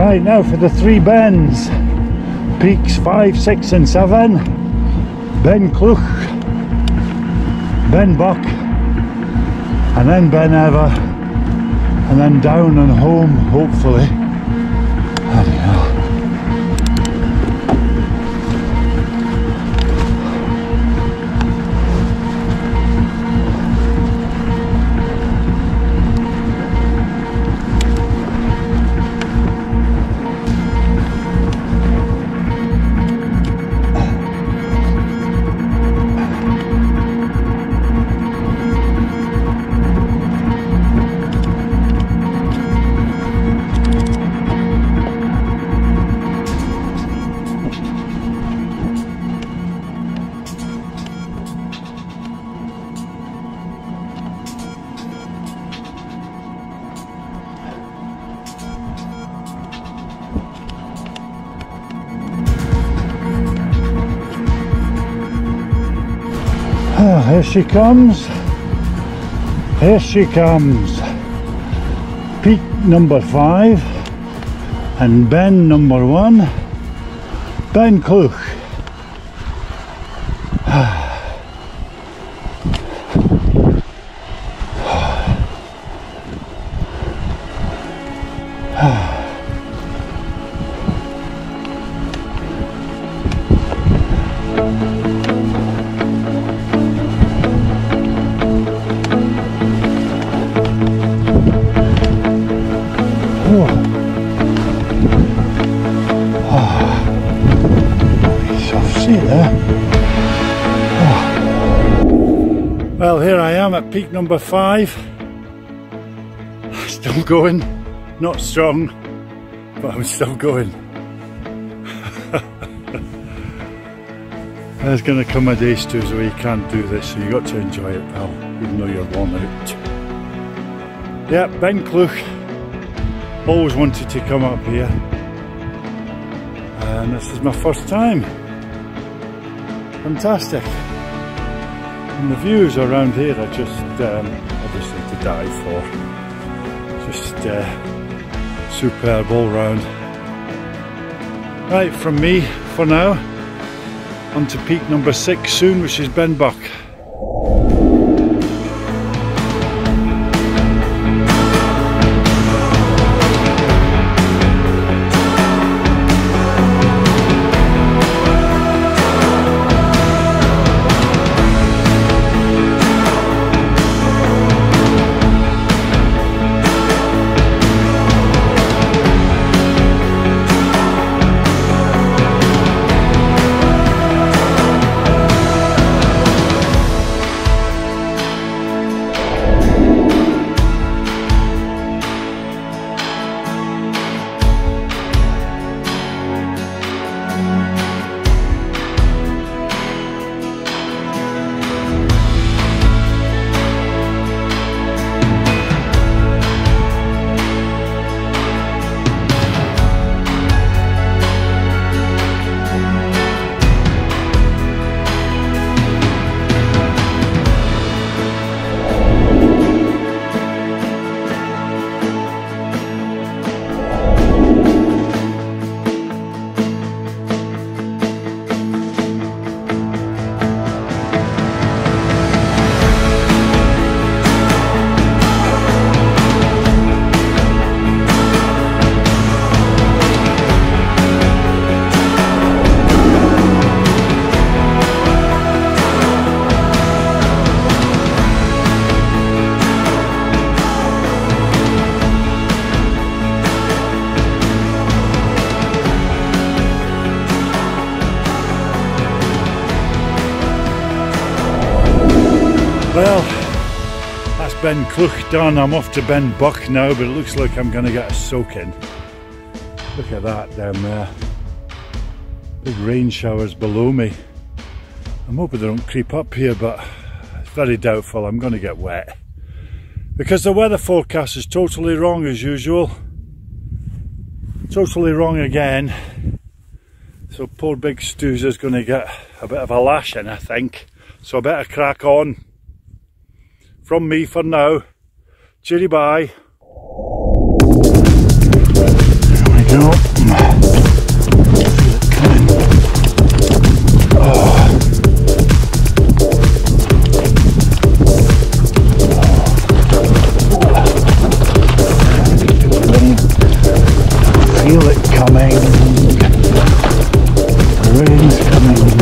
Right now for the three bends. Peaks 5, 6 and 7. Ben Cleuch, Ben Buck, and then Ben Ever, and then down and home, hopefully. Here she comes. Here she comes. Peak number five and Ben number one. Ben Cleuch. Soft sea there. Oh. Well, here I am at peak number five. Still going, not strong, but I'm still going. There's going to come a day, Stu, where you can't do this, so you got to enjoy it, pal, even though you're worn out. Yeah, Ben Cleuch. Always wanted to come up here, and this is my first time. Fantastic. And the views around here are just um, obviously to die for. Just uh, superb all round. Right, from me for now, on to peak number six soon, which is Benbuck. Well, that's Ben Cleuch done. I'm off to Ben Buck now, but it looks like I'm going to get a soaking. Look at that down there. Uh, big rain showers below me. I'm hoping they don't creep up here, but it's very doubtful. I'm going to get wet. Because the weather forecast is totally wrong as usual. Totally wrong again. So poor big Stu's is going to get a bit of a lashing, I think. So I better crack on from me for now. Chilly bye. There we go. feel it coming. The rain's coming.